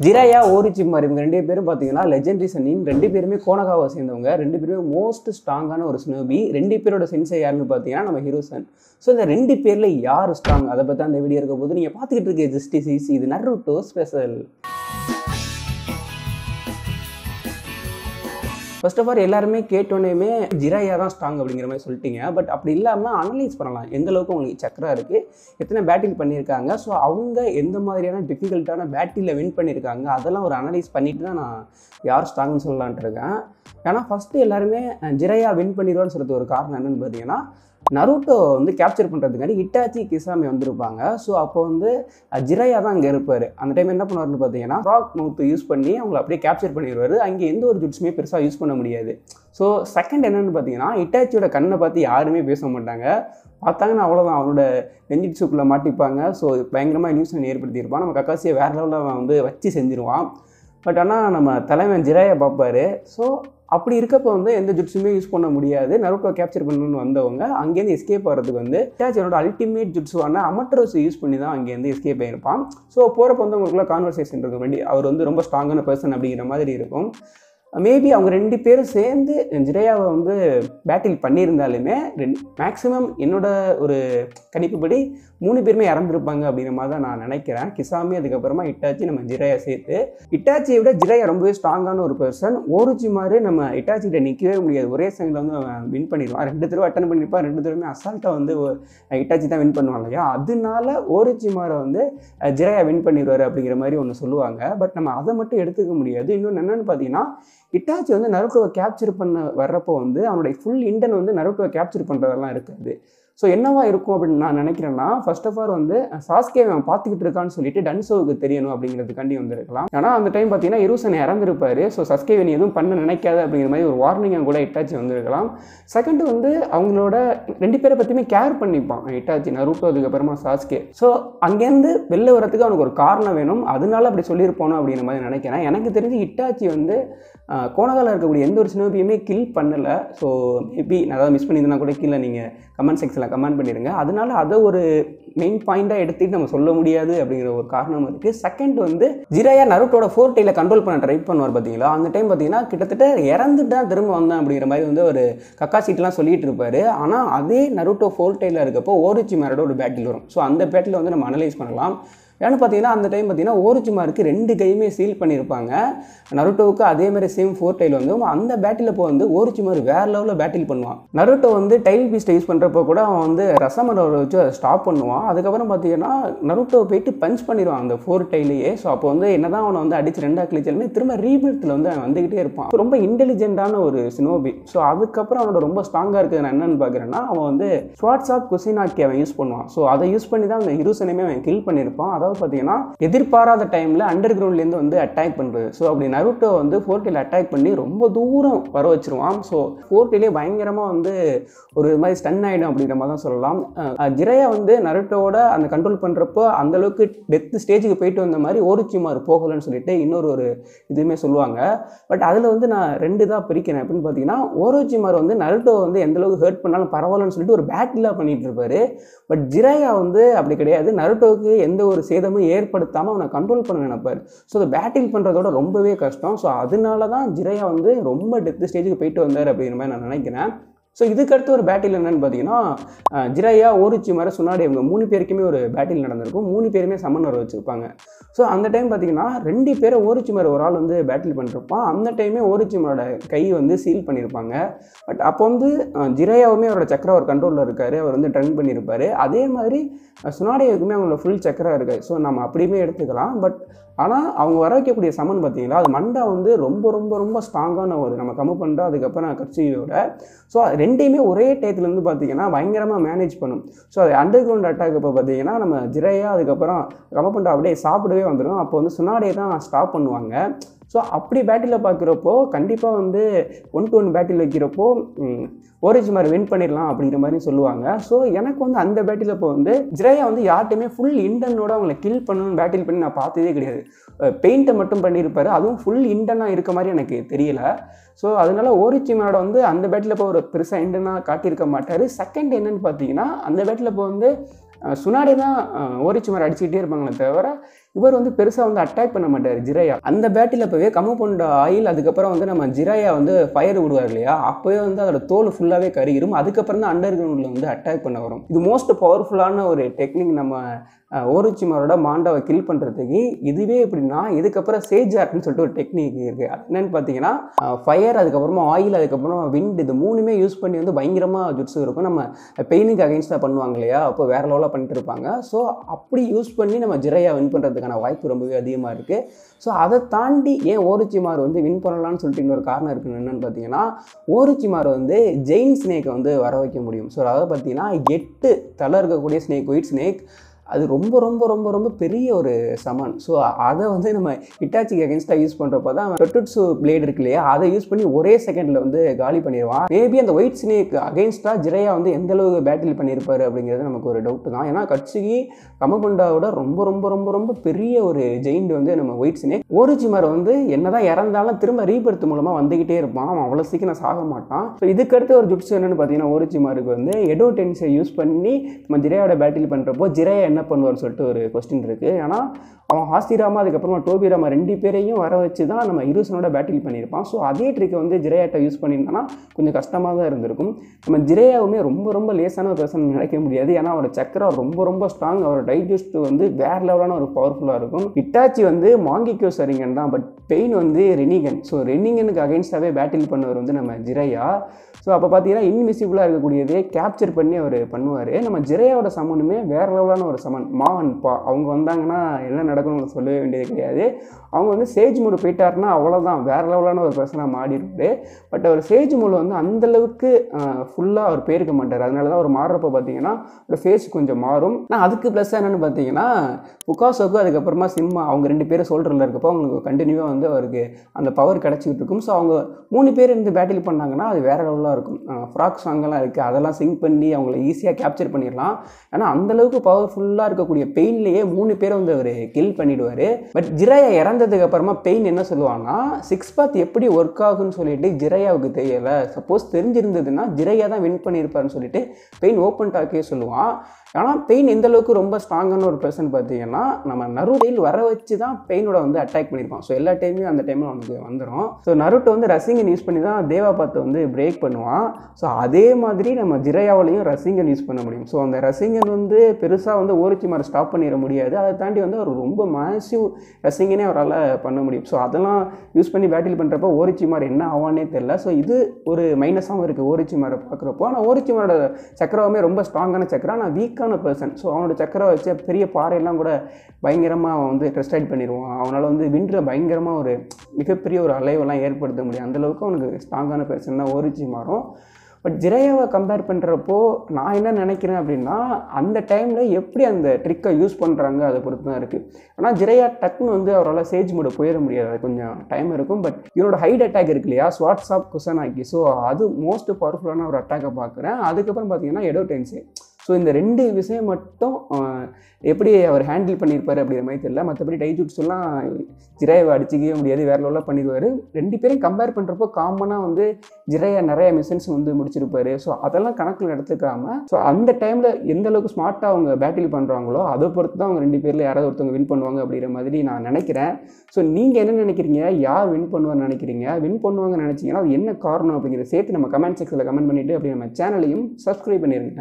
Jiraiya ஓரிச்சிமார் இவங்க ரெண்டு பேரும் பார்த்தீங்கன்னா லெஜெண்டரி சன்னின் ரெண்டு பேருமே கோனகாவை சேர்ந்தவங்க. ரெண்டு பேருமே மோஸ்ட் ஸ்ட்ராங்கான ஒரு ஸ்னோபி ரெண்டு பேரோட சென்சை யாருன்னு பார்த்தீங்கன்னா நம்ம ஹீரோசன் ஸோ இந்த ரெண்டு பேரில் யார் ஸ்ட்ராங் அதை பற்றி அந்த வீடியோ இருக்க போது நீங்கள் பார்த்துக்கிட்டு இருக்க ஜஸ்டிஸ் இது Naruto special first of all எல்லாருமே கேட்டோன்னே ஜிராயா தான் ஸ்ட்ராங் அப்படிங்கிற மாதிரி சொல்லிட்டீங்க. பட் அப்படி இல்லாமல் அனலைஸ் பண்ணலாம். எந்த அளவுக்கு உங்களுக்கு சக்கரா இருக்குது எத்தனை பேட்டில் பண்ணியிருக்காங்க. ஸோ அவங்க எந்த மாதிரியான டிஃபிகல்ட்டான பேட்டிங்கில் வின் பண்ணியிருக்காங்க அதெல்லாம் ஒரு அனலைஸ் பண்ணிட்டு தான் நான் யார் ஸ்ட்ராங்னு சொல்லலான்ட்டு இருக்கேன். ஏன்னா ஃபஸ்ட்டு எல்லாருமே ஜிரையா வின் பண்ணிடுவான்னு சொல்கிறது ஒரு காரணம் என்னென்னு பார்த்தீங்கன்னா நருட்டோ வந்து கேப்சர் பண்ணுறதுக்காண்டி ஹிட்டாச்சி கிசாமி வந்திருப்பாங்க. ஸோ அப்போ வந்து ஜிராயா ஜிரையா தான் அங்கே இருப்பார். அந்த டைம் என்ன பண்ணுவாருன்னு பார்த்தீங்கன்னா ராக் மவுத்து யூஸ் பண்ணி அவங்கள அப்படியே கேப்சர் பண்ணிடுவார். அங்கே எந்த ஒரு ஜுட்ஸுமே பெருசாக யூஸ் பண்ண முடியாது. ஸோ செகண்ட் என்னென்னு பார்த்தீங்கன்னா ஹிட்டாச்சியோட கண்ணை பார்த்து யாருமே பேச மாட்டாங்க. பார்த்தாங்கன்னா அவ்வளோதான் அவனோட நெஞ்சிட்ஸுக்குள்ளே மாட்டிப்பாங்க. ஸோ பயங்கரமாக நியூஸ் ஏற்படுத்தியிருப்பான். நம்ம கக்காசியை வேறு லெவலில் அவன் வந்து வச்சு செஞ்சிருவான். பட் ஆனால் நம்ம தலைவன் ஜிராயை பார்ப்பாரு ஸோ அப்படி இருக்கப்போ வந்து எந்த ஜுட்ஸுமே யூஸ் பண்ண முடியாது. நருட்டோ கேப்சர் பண்ணணும்னு வந்தவங்க அங்கேருந்து எஸ்கேப் ஆகிறதுக்கு வந்து டேச்சரோட அல்டிமேட் ஜுட்ஸுவான அமட்ரோஸ் யூஸ் பண்ணி தான் அங்கேருந்து எஸ்கேப் ஆகிருப்பான் ஸோ போகிறப்ப வந்து உங்களுக்குள்ள கான்வர்சேஷன் இருக்கும் வேண்டி அவர் வந்து ரொம்ப ஸ்ட்ராங்கான பர்சன் அப்படிங்கிற மாதிரி இருக்கும். மேபி அவங்க ரெண்டு பேரும் சேர்ந்து ஜிரையாவை வந்து பேட்டில் பண்ணியிருந்தாலுமே ரெண்டு மேக்ஸிமம் என்னோட ஒரு கணிப்புப்படி மூணு பேருமே இறந்துருப்பாங்க அப்படிங்கிற மாதிரி தான் நான் நினைக்கிறேன். கிசாமி அதுக்கப்புறமா இட்டாச்சி நம்ம ஜிரேயா சேர்த்து. இட்டாச்சியை விட ஜிரேயா ரொம்பவே ஸ்ட்ராங்கான ஒரு பர்சன் ஓருச்சி மாதிரி நம்ம இட்டாச்சிகிட்ட நிற்கவே முடியாது. ஒரே சங்கில் வந்து அவன் வின் பண்ணிடுவான். ரெண்டு தடவை அட்டன் பண்ணியிருப்பான். ரெண்டு தடவையுமே அசால்ட்டாக வந்து இட்டாச்சி தான் வின் பண்ணுவான் இல்லையா? அதனால ஓருச்சி மாதிரி வந்து ஜிரேயா வின் பண்ணிடுவார் அப்படிங்கிற மாதிரி ஒன்று சொல்லுவாங்க. பட் நம்ம அதை மட்டும் எடுத்துக்க முடியாது. இன்னொன்று என்னென்னு பார்த்தீங்கன்னா இட்டாச்சி வந்து நருட்டோவை கேப்சர் பண்ண வர்றப்போ வந்து அவனுடைய ஃபுல் இன்டன் வந்து நருட்டோவை கேப்சர் பண்ணுறதெல்லாம் இருக்காது. ஸோ என்னவா இருக்கும் அப்படின்னு நான் நினைக்கிறேன்னா ஃபர்ஸ்ட் ஆஃப் ஆல் வந்து சாஸ்கே அவன் பார்த்துக்கிட்டு இருக்கான்னு சொல்லிட்டு டன்சோவுக்கு தெரியணும் அப்படிங்கிறதுக்காண்டி வந்திருக்கலாம். ஆனால் அந்த டைம் பார்த்தீங்கன்னா இருசன் இறந்துருப்பாரு. ஸோ சஸ்கே நீ எதுவும் பண்ண நினைக்காத அப்படிங்கிற மாதிரி ஒரு வார்னிங் கூட இட்டாச்சி வந்திருக்கலாம். செகண்ட் வந்து அவங்களோட ரெண்டு பேரை பற்றியுமே கேர் பண்ணிப்பான். இட்டாச்சி நருட்டோ அதுக்கப்புறமா சாஸ்கே. ஸோ அங்கேருந்து வெளில வரத்துக்கு அவனுக்கு ஒரு காரணம் வேணும். அதனால அப்படி சொல்லியிருப்பானோ அப்படிங்கிற மாதிரி நினைக்கிறேன். எனக்கு தெரிஞ்சு இட்டாச்சி வந்து கோணகால இருக்கக்கூடிய எந்த ஒரு சினோபியுமே கில் பண்ணலை. ஸோ மேபி நான் ஏதாவது மிஸ் பண்ணியிருந்தா கூட கீழே நீங்கள் கமெண்ட் செக்ஷனில் கமெண்ட் பண்ணிடுங்க. அதனால அதை ஒரு மெயின் பாயிண்டாக எடுத்துட்டு நம்ம சொல்ல முடியாது அப்படிங்கிற ஒரு காரணம் இருக்குது செகண்ட் வந்து ஜிராயா நருட்டோட ஃபோர் டெயில கண்ட்ரோல் பண்ண ட்ரை பண்ணுவார் பார்த்தீங்களா அந்த டைம் பார்த்தீங்கன்னா கிட்டத்தட்ட இறந்துட்டு தான் திரும்ப வந்தேன் அப்படிங்கிற மாதிரி வந்து ஒரு கக்காசிட்டுலாம் சொல்லிட்டு இருப்பார். ஆனால் அதே நருட்டோ ஃபோர் டெயில இருக்கப்போ ஓரிச்சி மேரோட ஒரு பேட்டில் வரும். ஸோ அந்த பேட்டில் வந்து நம்ம அனலைஸ் பண்ணலாம். ஏன்னு பார்த்தீங்கன்னா அந்த டைம் பார்த்தீங்கன்னா ஓரிச்சிமாருக்கு ரெண்டு கையுமே சீல் பண்ணியிருப்பாங்க நருட்டோவுக்கு அதே மாதிரி சேம் ஃபோர் டைல் வந்து அந்த பேட்டில் இப்போ வந்து ஓரிச்சிமார் வேற லெவலில் பேட்டில் பண்ணுவான். நருட்டோ வந்து டைல் பீஸ்ட்டை யூஸ் பண்ணுறப்போ கூட அவன் வந்து ரசமரோட வச்சு அதை ஸ்டாப் பண்ணுவான். அதுக்கப்புறம் பார்த்தீங்கன்னா நருட்டோ போயிட்டு பஞ்ச் பண்ணிடுவான் அந்த ஃபோர் டைலையே ஸோ அப்போ வந்து என்னதான் அவனை வந்து அடிச்சு ரெண்டாக கிழிச்சாலுமே திரும்ப ரீபில்ட்டில் வந்து அவன் வந்துக்கிட்டே இருப்பான். ரொம்ப இன்டெலிஜென்ட்டான ஒரு சினோபி ஸோ அதுக்கப்புறம் அவனோட ரொம்ப ஸ்ட்ராங்காக இருக்குது நான் என்னென்னு பார்க்குறேன்னா அவன் வந்து ஸ்வாட்ஸ் ஆஃப் குசினாக்கி அவன் யூஸ் பண்ணுவான். ஸோ அதை யூஸ் பண்ணி தான் அந்த ஹிரூசனையுமே அவன் கில் பண்ணியிருப்பான். அதாவது பார்த்தீங்கன்னா எதிர்பாராத டைமில் அண்டர் கிரவுண்ட்லேருந்து வந்து அட்டாக் பண்ணுறது ஸோ அப்படி நருட்டோ வந்து ஃபோர்டில் அட்டாக் பண்ணி ரொம்ப தூரம் வர வச்சிருவான். ஸோ ஃபோர்டிலே பயங்கரமாக வந்து ஒரு மாதிரி ஸ்டன் ஆகிடும் அப்படிங்கிற மாதிரி தான் சொல்லலாம். ஜிரையா வந்து நருட்டோட அந்த கண்ட்ரோல் பண்ணுறப்போ அந்தளவுக்கு டெத் ஸ்டேஜுக்கு போயிட்டு வந்த மாதிரி ஓரிச்சிமார் போகலன்னு சொல்லிட்டு இன்னொரு ஒரு இதுவுமே சொல்லுவாங்க. பட் அதில் வந்து நான் ரெண்டு தான் பிரிக்கிறேன். அப்படின்னு பார்த்தீங்கன்னா ஓரோச்சிமார் வந்து நருட்டோ வந்து எந்தளவுக்கு ஹர்ட் பண்ணாலும் பரவாயில்லன்னு சொல்லிட்டு ஒரு பேட்டிலாக பண்ணிகிட்டு இருப்பார். பட் ஜிரையா வந்து அப்படி கிடையாது. நருட்டோவுக்கு எந்த ஒரு சேதமும் ஏற்படுத்தாமல் அவனை கண்ட்ரோல் பண்ண நினைப்பார். ஸோ அதை பேட்டில் பண்ணுறதோட ரொம்பவே கஷ்டம். ஸோ அதனால தான் ஜிரையா வந்து ரொம்ப டெத்து ஸ்டேஜுக்கு போயிட்டு வந்தார் அப்படிங்கிற மாதிரி நான் நினைக்கிறேன். ஸோ இதுக்கு அடுத்து ஒரு பேட்டில் என்னன்னு பார்த்தீங்கன்னா ஜிரையா ஓரிச்சி மர சுனாடி இவங்க மூணு பேருக்குமே ஒரு பேட்டில் நடந்திருக்கும். மூணு பேருமே சமன் வர வச்சுருப்பாங்க. ஸோ அந்த டைம் பார்த்தீங்கன்னா ரெண்டு பேரை ஓரிச்சி ஒரு ஆள் வந்து பேட்டில் பண்ணிருப்பான். அந்த டைமே ஓரிச்சிமரோட கை வந்து சீல் பண்ணியிருப்பாங்க பட் அப்போ வந்து ஜிரையாவுமே அவரோட சக்கரம் அவர் கண்ட்ரோலில் இருக்காரு. அவர் வந்து ட்ரெண்ட் பண்ணியிருப்பார் அதே மாதிரி சுனாடியாவுக்குமே அவங்களோட ஃபுல் சக்கரம் இருக்குது ஸோ நம்ம அப்படியுமே எடுத்துக்கலாம். பட் ஆனால் அவங்க வர வைக்கக்கூடிய சமன் பார்த்தீங்களா அது மண்டா வந்து ரொம்ப ரொம்ப ரொம்ப ஸ்ட்ராங்கான ஒரு நம்ம கம்மி பண்ணுறோம் அதுக்கப்புறம் கட்சியோட ஸோ ரெண்டையுமே ஒரே டயத்துலேருந்து பார்த்தீங்கன்னா பயங்கரமாக மேனேஜ் பண்ணும். ஸோ அது அண்டர் கிரவுண்ட் அட்டாக் இப்போ பார்த்தீங்கன்னா நம்ம ஜிரையா அதுக்கப்புறம் கமப்பண்டா அப்படியே சாப்பிடவே வந்துடும் அப்போ வந்து சுனாடே தான் ஸ்டாப் பண்ணுவாங்க. ஸோ அப்படி பேட்டில் பார்க்குறப்போ கண்டிப்பாக வந்து ஒன் டு ஒன் பேட்டில் வைக்கிறப்போ ஓரேஜ் மாதிரி வின் பண்ணிடலாம் அப்படிங்கிற மாதிரி சொல்லுவாங்க. ஸோ எனக்கு வந்து அந்த பேட்டில் இப்போ வந்து ஜிரையா வந்து யார்ட்டையுமே ஃபுல் இண்டனோட அவங்கள கில் பண்ணணும்னு பேட்டில் பண்ணி நான் பார்த்ததே கிடையாது. பெயிண்ட்டை மட்டும் பண்ணியிருப்பாரு. அதுவும் ஃபுல் இண்டனாக இருக்க மாதிரி எனக்கு தெரியல. ஸோ அதனால ஓரிச்சிமனோட வந்து அந்த பேட்டில் இப்போ ஒரு பெருசாக இண்டனாக காட்டியிருக்க மாட்டார். செகண்ட் என்னன்னு பார்த்தீங்கன்னா அந்த பேட்டில் இப்போ வந்து சுனாடி தான் ஓரிச்சிமர் அடிச்சுக்கிட்டே இருப்பாங்களே தவிர இவர் வந்து பெருசாக வந்து அட்டாக் பண்ண மாட்டார் ஜிரையா. அந்த பேட்டில் அப்போவே கமபொண்ட ஆயில் அதுக்கப்புறம் வந்து நம்ம ஜிரையா வந்து ஃபயர் விடுவார் இல்லையா? அப்போவே வந்து அதோட தோல் ஃபுல்லாகவே கருகிரும். அதுக்கப்புறம் தான் அண்டர் கிரவுண்டில் வந்து அட்டாக் பண்ண வரும். இது மோஸ்ட் பவர்ஃபுல்லான ஒரு டெக்னிக் நம்ம ஓரிச்சிமாரோட மாண்டாவை கில் பண்ணுறதுக்கு இதுவே எப்படின்னா இதுக்கப்புறம் சேஜ் ஆர்ட்னு சொல்லிட்டு ஒரு டெக்னிக் இருக்குது என்னென்னு பார்த்தீங்கன்னா ஃபயர் அதுக்கப்புறமா ஆயில் அதுக்கப்புறமா விண்ட் இது மூணுமே யூஸ் பண்ணி வந்து பயங்கரமாக ஜுட்ஸு இருக்கும். நம்ம பெயினுக்கு அகைன்ஸ்டாக பண்ணுவாங்க இல்லையா? அப்போ வேற லெவலாக பண்ணிட்டு இருப்பாங்க. ஸோ அப்படி யூஸ் பண்ணி நம்ம ஜிரையா வின் பண்ணுறது பண்ணுறதுக்கான வாய்ப்பு ரொம்பவே அதிகமாக இருக்குது ஸோ அதை தாண்டி ஏன் ஓரிச்சிமார் வந்து வின் பண்ணலான்னு சொல்லிட்டு இன்னொரு காரணம் இருக்குன்னு என்னென்னு பார்த்தீங்கன்னா ஓரிச்சிமார் வந்து ஜெயின் ஸ்னேக்கை வந்து வர வைக்க முடியும். ஸோ அதை பார்த்தீங்கன்னா எட்டு தலை இருக்கக்கூடிய ஸ்னேக் ஒயிட் ஸ்னேக் அது ரொம்ப ரொம்ப ரொம்ப ரொம்ப பெரிய ஒரு சமான். ஸோ அதை வந்து நம்ம ஹிட்டாச்சிக்கு அகேன்ஸ்டாக யூஸ் பண்ணுறப்ப தான் டொட்டுட்ஸு பிளேட் இருக்கு இல்லையா? அதை யூஸ் பண்ணி ஒரே செகண்டில் வந்து காலி பண்ணிடுவான் மேபி அந்த ஒயிட் ஸ்னேக் அகேன்ஸ்டாக ஜிரையா வந்து எந்த அளவுக்கு பேட்டில் பண்ணியிருப்பாரு அப்படிங்கிறது நமக்கு ஒரு டவுட்டு தான். ஏன்னா கட்சிக்கு கமகுண்டாவோட ரொம்ப ரொம்ப ரொம்ப ரொம்ப பெரிய ஒரு ஜெயிண்ட் வந்து நம்ம ஒயிட் ஸ்னேக் ஓரிஜிமார் வந்து என்னதான் இறந்தாலும் திரும்ப ரீபர்த் மூலமாக வந்துக்கிட்டே இருப்பான். அவன் அவ்வளோ சீக்கிரம் சாக மாட்டான். ஸோ இதுக்கடுத்து ஒரு ஜுட்ஸ் என்னென்னு பார்த்தீங்கன்னா ஓரிஜிமாருக்கு வந்து எடோ டென்ஸை யூஸ் பண்ணி நம்ம ஜிரையோட பேட்டில் பண்ணுறப்போ ஜிரையா என்ன பண்ணுவார்னு சொல்லிட்டு ஒரு கொஸ்டின் இருக்குது ஏன்னா அவன் ஹாஸ்திராமா அதுக்கப்புறமா டோபிராமா ரெண்டு பேரையும் வர வச்சு தான் நம்ம இருசனோட பேட்டில் பண்ணியிருப்பான். ஸோ அதே ட்ரிக்கை வந்து ஜிரையாட்டை யூஸ் பண்ணியிருந்தானா கொஞ்சம் கஷ்டமாக தான் இருந்திருக்கும். நம்ம ஜிரேயாவுமே ரொம்ப ரொம்ப லேசான ஒரு பர்சன் நினைக்க முடியாது. ஏன்னா அவரோட சக்கரம் ரொம்ப ரொம்ப ஸ்ட்ராங் அவரோட டைஜஸ்ட் வந்து வேற லெவலான ஒரு பவர்ஃபுல்லாக இருக்கும். இட்டாச்சி வந்து மாங்கிக்கோ சரிங்கன் தான். பட் பெயின் வந்து ரெனிகன். ஸோ ரெனிகனுக்கு அகைன்ஸ்டாகவே பேட்டில் பண்ணவர் வந்து நம்ம ஜிரையா. ஸோ அப்போ பார்த்தீங்கன்னா இன்விசிபிளாக இருக்கக்கூடியதே கேப்சர் பண்ணி அவர் பண்ணுவார். நம்ம ஜிரையாவோட சம்மனுமே வேற லெவலான ஒரு சமன் மா அண்ட் பா. அவங்க வந்தாங்கன்னா என்ன நடக்கும்னு சொல்லவே வேண்டியது கிடையாது. அவங்க வந்து சேஜ் மூடு போயிட்டாருன்னா அவ்வளோதான் வேற லெவலான ஒரு பர்சனாக மாறிடுவார். பட் அவர் சேஜ் மூடு வந்து அந்தளவுக்கு ஃபுல்லாக அவர் போயிருக்க மாட்டார். அதனால தான் அவர் மாறுறப்ப பார்த்தீங்கன்னா ஒரு ஃபேஸ் கொஞ்சம் மாறும். ஆனால் அதுக்கு ப்ளஸ் என்னென்னு பார்த்தீங்கன்னா புகாசோக்கு அதுக்கப்புறமா சிம்மா அவங்க ரெண்டு பேரும் சோல்டரில் இருக்கப்போ அவங்களுக்கு கண்டினியூவாக வந்து அவருக்கு அந்த பவர் கிடச்சிக்கிட்டு இருக்கும். ஸோ அவங்க மூணு பேர் இருந்து பேட்டில் பண்ணாங்கன்னா அது வேறு லெவலாக இருக்கும். ஃப்ராக் சாங்கெல்லாம் இருக்குது அதெல்லாம் சிங்க் பண்ணி அவங்கள ஈஸியாக கேப்சர் பண்ணிடலாம். ஏன்னா அந்தளவுக்கு ஃபுல்லாக இருக்கக்கூடிய பெயின்லேயே மூணு பேரை வந்து அவர் கில் பண்ணிடுவார். பட் ஜிரையா இறந்ததுக்கு அப்புறமா பெயின் என்ன சொல்லுவாங்கன்னா சிக்ஸ் பாத் எப்படி ஒர்க் ஆகுன்னு சொல்லிட்டு ஜிரையாவுக்கு தெரியலை. சப்போஸ் தெரிஞ்சிருந்ததுன்னா ஜிரையா தான் வின் பண்ணியிருப்பாருன்னு சொல்லிட்டு பெயின் ஓப்பன் டாக்கே சொல்லுவான். ஆனால் பெயின் எந்த அளவுக்கு ரொம்ப ஸ்ட்ராங்கான ஒரு பர்சன் பார்த்தீங்கன்னா நம்ம நருடையில் வர வச்சு தான் பெயினோட வந்து அட்டாக் பண்ணியிருப்பான். ஸோ எல்லா டைமும் அந்த டைமில் அவனுக்கு வந்துடும் ஸோ நருட்டை வந்து ரசிங்கன் யூஸ் பண்ணி தான் தேவா பார்த்து வந்து பிரேக் பண்ணுவான். ஸோ அதே மாதிரி நம்ம ஜிரையாவிலையும் ரசிங்கன் யூஸ் பண்ண முடியும். ஸோ அந்த ரசிங்கன் வந்து பெருசாக வந்து ஓரிச்சிமாரை ஸ்டாப் பண்ணிட முடியாது. அதை தாண்டி வந்து அவர் ரொம்ப மேசிவ் ரசிங்கனே அவரால் பண்ண முடியும். ஸோ அதெல்லாம் யூஸ் பண்ணி பேட்டில் பண்ணுறப்போ ஓரிச்சிமார் என்ன ஆவானே தெரில ஸோ இது ஒரு மைனஸாகவும் இருக்குது ஓரிச்சிமாரை பார்க்குறப்போ ஆனால் ஓரிச்சிமாரோட சக்கரவுமே ரொம்ப ஸ்ட்ராங்கான சக்கரம். ஆனால் வீக் வீக்கான பர்சன் ஸோ அவனோட சக்கரை வச்சு பெரிய பாறையெல்லாம் கூட பயங்கரமாக அவன் வந்து ட்ரெஸ்டைட் பண்ணிடுவான். அவனால் வந்து வின்ற பயங்கரமாக ஒரு மிகப்பெரிய ஒரு அலைவெல்லாம் ஏற்படுத்த முடியும். அந்தளவுக்கு அவனுக்கு ஸ்ட்ராங்கான பர்சன் தான் ஓரிச்சி மாறும். பட் ஜிரையாவை கம்பேர் பண்ணுறப்போ நான் என்ன நினைக்கிறேன் அப்படின்னா அந்த டைமில் எப்படி அந்த ட்ரிக்கை யூஸ் பண்ணுறாங்க அதை பொறுத்து தான் இருக்குது ஆனால் ஜிரையா டக்குன்னு வந்து அவரால் சேஜ் மூட போயிட முடியாது. அது கொஞ்சம் டைம் இருக்கும். பட் இவனோட ஹைட் அட்டாக் இருக்கு இல்லையா? ஸ்வாட்ஸ் ஆஃப் குசனாக்கி ஸோ அது மோஸ்ட் பவர்ஃபுல்லான ஒரு அட்டாக்கை பார்க்குறேன். அதுக்கப்புறம் பார்த்தீங்கன்னா எடோ டென்ஸு ஸோ இந்த ரெண்டு விஷயம் மட்டும் எப்படி அவர் ஹேண்டில் பண்ணியிருப்பார் அப்படிங்கிற மாதிரி தெரியல. மற்றபடி டைஜூட்ஸ்லாம் ஜிரையை அடிச்சிக்கவே முடியாது. வேற லெவலில் பண்ணிடுவார் ரெண்டு பேரையும் கம்பேர் பண்ணுறப்போ காமனாக வந்து ஜிரையா நிறைய மிஷன்ஸ் வந்து முடிச்சிருப்பார். ஸோ அதெல்லாம் கணக்கில் எடுத்துக்காம ஸோ அந்த டைமில் எந்த அளவுக்கு ஸ்மார்ட்டாக அவங்க பேட்டில் பண்ணுறாங்களோ அதை பொறுத்து தான் அவங்க ரெண்டு பேரில் யாராவது ஒருத்தவங்க வின் பண்ணுவாங்க அப்படிங்கிற மாதிரி நான் நினைக்கிறேன். ஸோ நீங்கள் என்ன நினைக்கிறீங்க? யார் வின் பண்ணுவார்னு நினைக்கிறீங்க? வின் பண்ணுவாங்கன்னு நினச்சிங்கன்னா அது என்ன காரணம் அப்படிங்கிறத சேர்த்து நம்ம கமெண்ட் செக்ஷனில் கமெண்ட் பண்ணிவிட்டு அப்படி நம்ம சேனலையும் சப்ஸ்கிரைப் பண்ணிடுங்க